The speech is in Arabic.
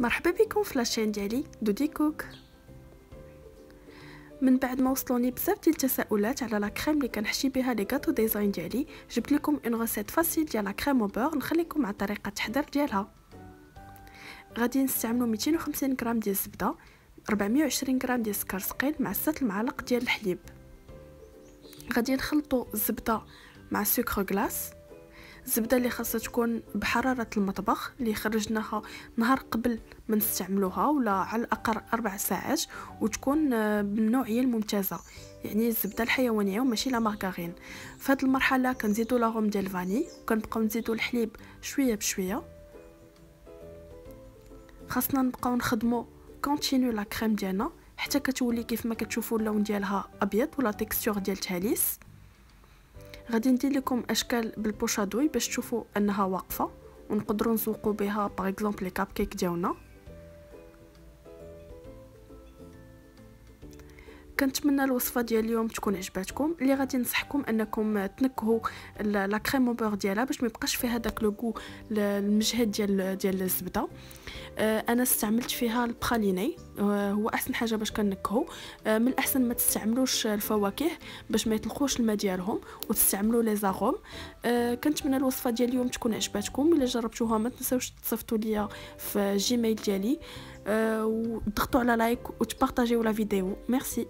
مرحبا بكم في la chaîne ديالي Doudi Cook. من بعد ما وصلوني بزاف ديال التساؤلات على la crème اللي كنحشي بها les gâteaux design ديالي جبت لكم une recette facile ديال la crème au beurre نخليكم مع طريقة التحضير ديالها. غادي نستعملوا 250 غرام ديال الزبده 420 غرام ديال السكر صقيل مع 6 المعالق ديال الحليب. غادي نخلطوا الزبدة مع سكر glace. الزبدة اللي خاصها تكون بحرارة المطبخ اللي خرجناها نهار قبل ما نستعملوها ولا على الأقل أربع ساعات وتكون بالنوعية الممتازة. يعني الزبدة الحيوانية وماشي la margarine في هذه المرحلة كنزيدوا l'arôme ديال la vanille وكنبقاو نزيدوا الحليب شوية بشوية. خاصنا نبقاو نخدموا continu la crème ديالنا حتى كتولي كيف ما كتشوفوا اللون ديالها أبيض و la texture ديالتها lisse غادي ندير لكم أشكال بالبوشادوي باش تشوفوا أنها واقفة ونقدروا نزوقوا بها par exemple les cupcakes ديالنا. كنتمنى الوصفة ديال اليوم تكون عجباتكم. اللي غادي ننصحكم أنكم تنكهوا la crème au beurre ديالها باش ما يبقاش فيها داك le goût المجهد ديال ديال الزبدة. آه، أنا استعملت فيها ال praliné هو أحسن حاجة باش كنكهو. آه، من الأحسن ما تستعملوش الفواكه باش ما يطلقوش الماء ديالهم وتستعملوا les arômes. كنتمنى الوصفة ديال اليوم تكون عجباتكم. إلا جربتوها ما تنساوش تصيفطوا ليا في Gmail ديالي. وضغطوا على like وتبارطاجيو la vidéo. merci.